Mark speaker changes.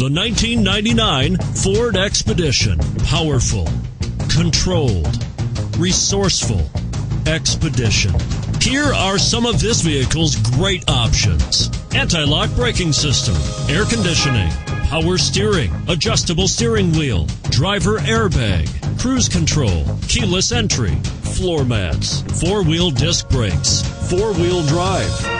Speaker 1: The 1999 Ford Expedition. Powerful, controlled, resourceful. Expedition. Here are some of this vehicle's great options. Anti-lock braking system, air conditioning, power steering, adjustable steering wheel, driver airbag, cruise control, keyless entry, floor mats, four-wheel disc brakes, four-wheel drive.